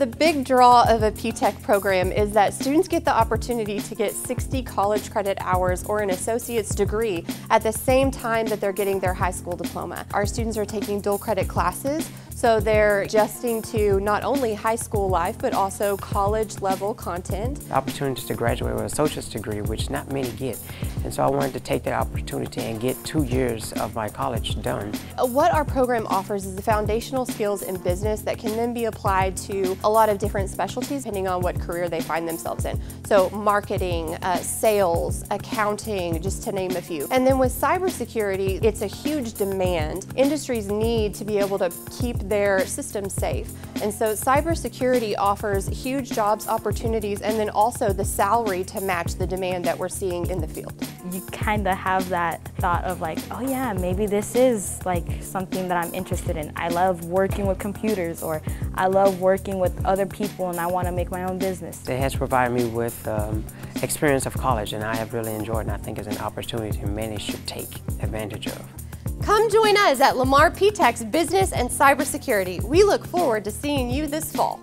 The big draw of a P-TECH program is that students get the opportunity to get 60 college credit hours or an associate's degree at the same time that they're getting their high school diploma. Our students are taking dual credit classes, so they're adjusting to not only high school life, but also college level content. Opportunities to graduate with a associate's degree, which not many get. And so I wanted to take that opportunity and get two years of my college done. Uh, what our program offers is the foundational skills in business that can then be applied to a lot of different specialties depending on what career they find themselves in. So marketing, uh, sales, accounting, just to name a few. And then with cybersecurity, it's a huge demand. Industries need to be able to keep their systems safe. And so cybersecurity offers huge jobs opportunities and then also the salary to match the demand that we're seeing in the field. You kind of have that thought of like, oh yeah, maybe this is like something that I'm interested in. I love working with computers or I love working with other people and I want to make my own business. It has provided me with um, experience of college and I have really enjoyed and I think it's an opportunity many should take advantage of. Come join us at Lamar P-TECH's Business and Cybersecurity. We look forward to seeing you this fall.